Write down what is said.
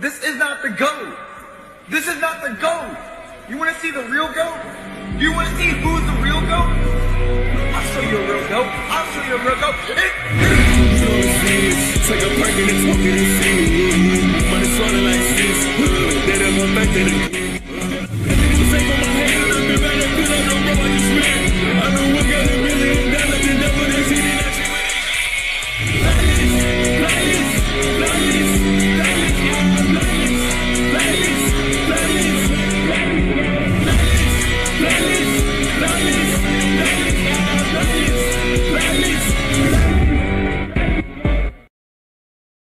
This is not the GOAT. This is not the GOAT. You want to see the real GOAT? You want to see who's the real GOAT? I'll show you a real GOAT. I'll show you a real GOAT. It's like a and like this back to the on my head